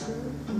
true.